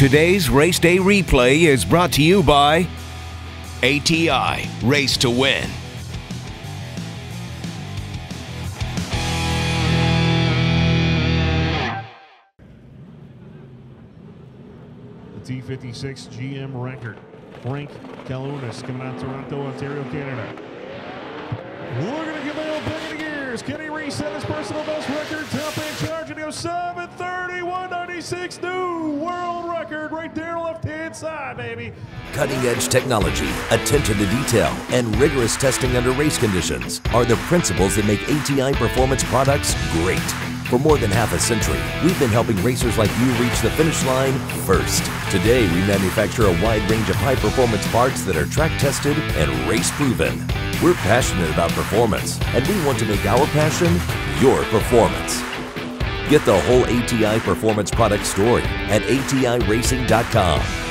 Today's Race Day replay is brought to you by ATI Race to Win. The T56 GM record. Frank Kalunas coming out of Toronto, Ontario, Canada. Looking to give Dale back in the gears. Can he reset his personal best record? 731.96 new world record right there left hand side, baby. Cutting edge technology, attention to detail, and rigorous testing under race conditions are the principles that make ATI Performance products great. For more than half a century, we've been helping racers like you reach the finish line first. Today, we manufacture a wide range of high performance parts that are track tested and race proven. We're passionate about performance, and we want to make our passion your performance. Get the whole ATI Performance product story at ATIRacing.com.